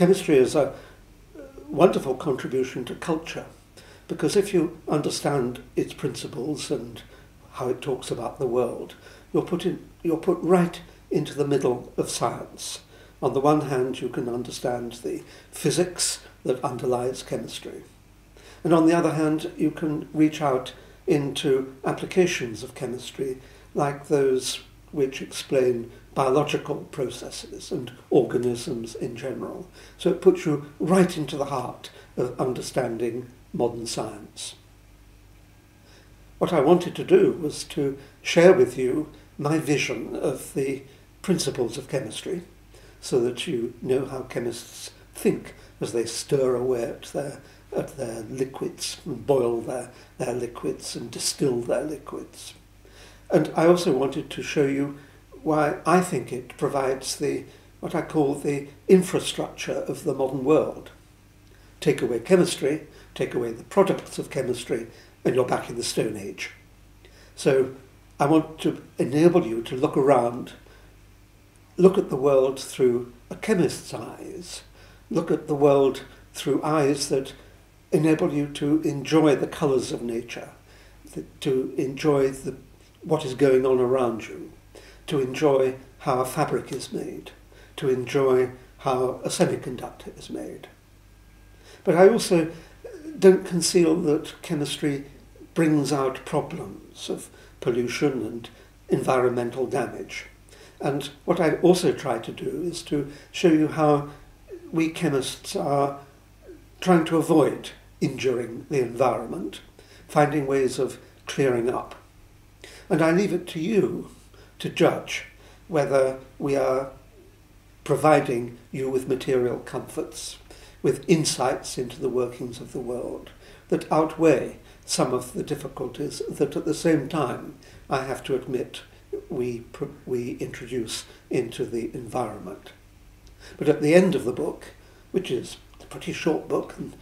chemistry is a uh, wonderful contribution to culture because if you understand its principles and how it talks about the world, you're put, in, you're put right into the middle of science. On the one hand, you can understand the physics that underlies chemistry. And on the other hand, you can reach out into applications of chemistry like those which explain biological processes and organisms in general. So it puts you right into the heart of understanding modern science. What I wanted to do was to share with you my vision of the principles of chemistry so that you know how chemists think as they stir away at their, at their liquids and boil their, their liquids and distill their liquids. And I also wanted to show you why I think it provides the what I call the infrastructure of the modern world. Take away chemistry, take away the products of chemistry, and you're back in the Stone Age. So I want to enable you to look around, look at the world through a chemist's eyes, look at the world through eyes that enable you to enjoy the colours of nature, to enjoy the, what is going on around you, to enjoy how a fabric is made, to enjoy how a semiconductor is made. But I also don't conceal that chemistry brings out problems of pollution and environmental damage. And what I also try to do is to show you how we chemists are trying to avoid injuring the environment, finding ways of clearing up. And I leave it to you to judge whether we are providing you with material comforts, with insights into the workings of the world that outweigh some of the difficulties that at the same time I have to admit we, we introduce into the environment. But at the end of the book, which is a pretty short book and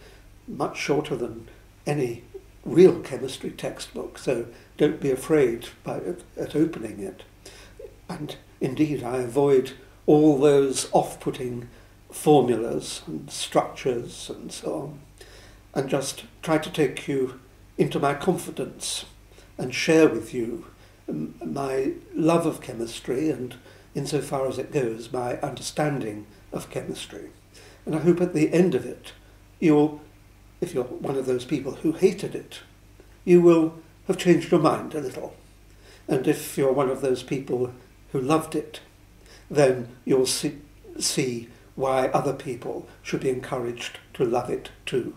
much shorter than any real chemistry textbook, so don't be afraid by, at, at opening it. And indeed, I avoid all those off-putting formulas and structures and so on, and just try to take you into my confidence and share with you my love of chemistry and, insofar as it goes, my understanding of chemistry. And I hope at the end of it, you'll, if you're one of those people who hated it, you will have changed your mind a little. And if you're one of those people who loved it, then you'll see, see why other people should be encouraged to love it too.